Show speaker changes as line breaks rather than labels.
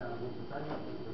Gracias.